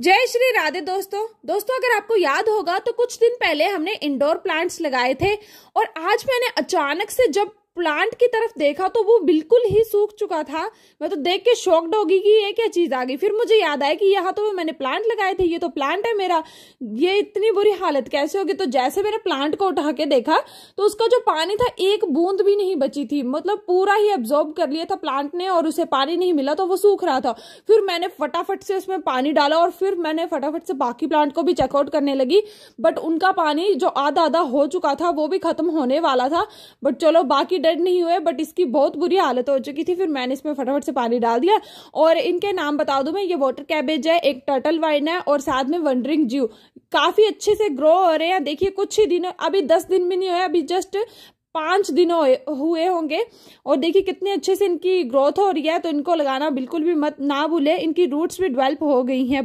जय श्री राधे दोस्तों। दोस्तों, अगर आपको याद होगा तो कुछ दिन पहले हमने इंडोर प्लांट्स लगाए थे और आज मैंने अचानक से जब प्लांट की तरफ़ देखा तो वो बिल्कुल ही सूख चुका था। मैं तो देख के शॉक्ड होगी कि ये क्या चीज़ आ गई। फिर मुझे याद आया कि यहाँ तो मैंने प्लांट लगाए थे, ये तो प्लांट है मेरा। ये इतनी बुरी हालत कैसे होगी? तो जैसे मैंने प्लांट को उठा के देखा तो उसका जो पानी था, एक बूंद भी नहीं बची थी। मतलब पूरा ही एब्जॉर्ब कर लिया था प्लांट ने और उसे पानी नहीं मिला तो वो सूख रहा था। फिर मैंने फटाफट से उसमें पानी डाला और फिर मैंने फटाफट से बाकी प्लांट को भी चेकआउट करने लगी। बट उनका पानी जो आधा आधा हो चुका था, वो भी खत्म होने वाला था। बट चलो, बाकी डेड नहीं हुए बट इसकी बहुत बुरी हालत हो चुकी थी। फिर मैंने इसमें फटाफट से पानी डाल दिया और इनके नाम बता दूँ मैं, ये वाटर कैबेज है, एक टर्टल वाइन है और साथ में वंडरिंग ज्यू काफ़ी अच्छे से ग्रो हो रहे हैं। देखिए, कुछ ही दिन, अभी दस दिन भी नहीं हुए, अभी जस्ट पाँच दिन हुए होंगे। और देखिए, कितने अच्छे से इनकी ग्रोथ हो रही है तो इनको लगाना बिल्कुल भी मत, ना भूले। इनकी रूट्स भी डेवलप हो गई हैं।